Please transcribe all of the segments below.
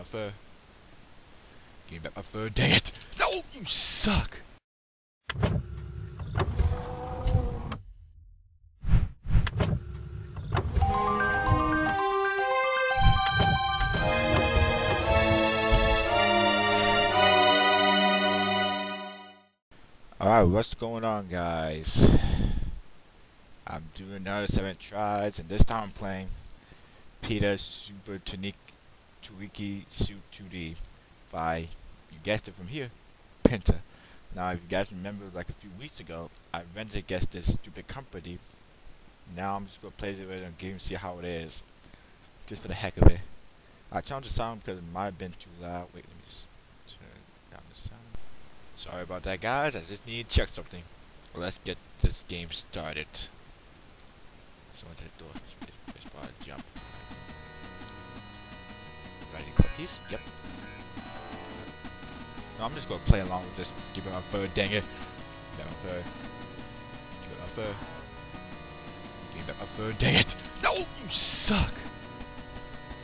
my fur. Give me back my fur. Dang it! No! You suck! Alright, what's going on guys? I'm doing another 7 tries and this time I'm playing PETA Super Tunic Tuiki Suit 2D by, you guessed it from here, PETA. Now if you guys remember like a few weeks ago, I rented against this stupid company. Now I'm just to play with a game and see how it is. Just for the heck of it. I turned the sound because it might have been too loud. Wait, let me just turn down the sound. Sorry about that, guys. I just need to check something. Let's get this game started. Someone to the door. Space bar, jump. Ready to these? Yep. No, I'm just gonna play along with this. Give it my fur, dang it. Give it my fur. Give it my fur. Give back my fur, dang it. No, you suck.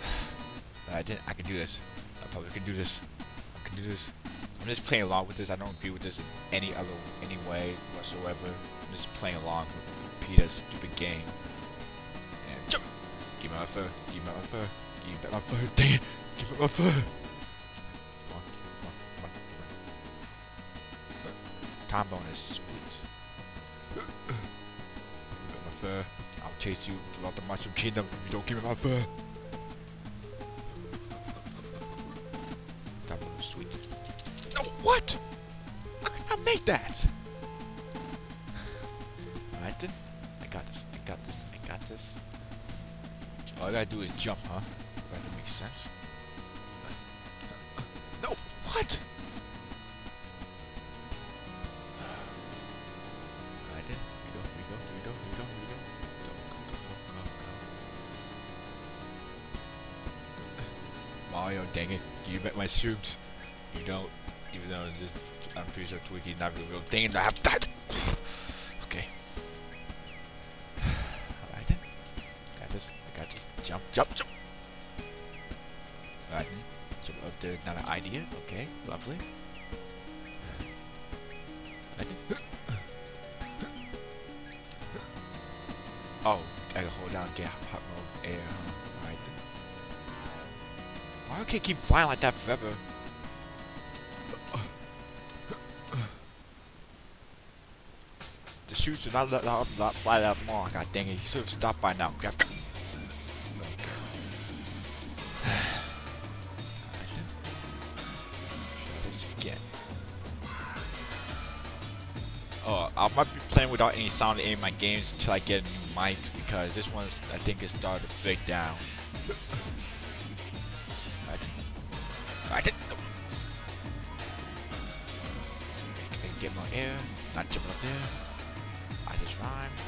I didn't. I can do this. I probably can do this. I can do this. I'm just playing along with this. I don't agree with this in any other any way whatsoever. I'm just playing along with PETA's stupid game. And jump! Give me my fur. Give me my fur. Give me my fur. Dang it! Give me my fur. Come. Time bonus, sweet. Give back my fur. I'll chase you throughout the Mushroom Kingdom if you don't give me my fur. Time bonus, sweet. No, what? I could not make that. Alright then. I got this. I got this. I got this. All I gotta do is jump, huh? That makes sense. What? Go. Go. Go. Go. Go. Go, go, go, go, go, go. Mario, dang it. You bet my suit. You don't. Even though this, I'm pretty sure Twiki's not really real. Dang it, I have that. okay. Alright then. Got this. I got this. Jump, jump, jump. Alright then. Jump up there. Not an idea. Okay. Lovely. Alright then. Oh, I gotta hold down get hot mode air. Alright then. Why can't keep flying like that forever? The shoes do not let not fly that long. God dang it, he should have stopped by now. I might be playing without any sound in my games until I get a new mic because this one's I think is starting to break down. I didn't. I get more air, not jumping up there. I just rhyme.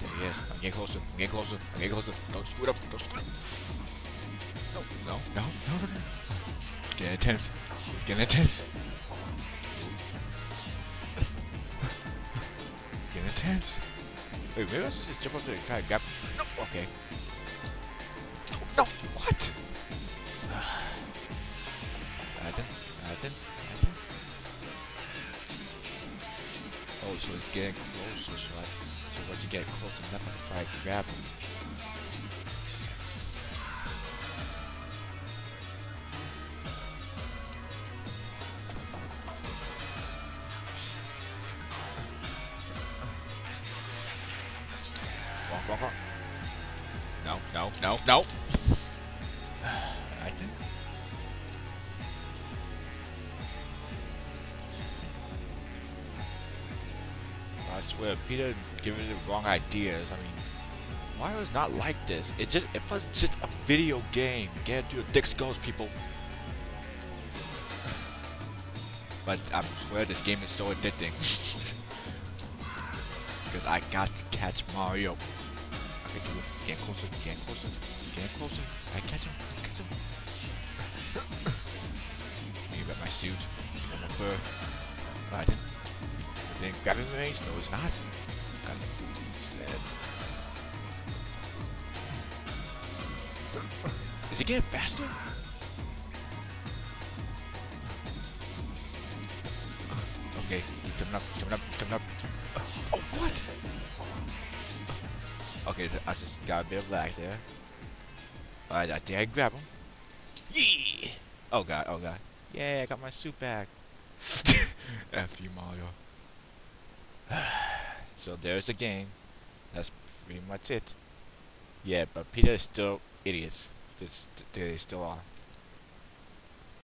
There he is. I'm getting closer. I'm getting closer. I'm getting closer. Don't screw it up. Don't screw it up. No, no, no, no, no, no. It's getting intense. It's getting intense. Intense. Wait, maybe I should just jump up there and try to grab. No, okay. No, no, what? I didn't. Oh, so it's getting closer, so I, so get close enough, I try to grab him. Come on, come on. No, no, no, no. I didn't. I swear, PETA giving the wrong ideas. I mean, why was not like this? It just it was just a video game. Get to your dick skulls, people. But I swear this game is so addicting. Because I got to catch Mario. I can do it. Getting closer. It's getting closer. It's getting closer. I catch him. I catch him. You got my suit. You got my fur. Right. Then grabbing range? No, it's not. Got sled. Is it getting faster? Okay, he's coming up, he's coming up, he's coming up. Oh, what? Okay, I just got a bit of lag there. Alright, I dare grab him. Yeah! Oh god, oh god. Yeah, I got my suit back. F you, Mario. so there's the game. That's pretty much it. Yeah, but PETA is still idiots. They're still on.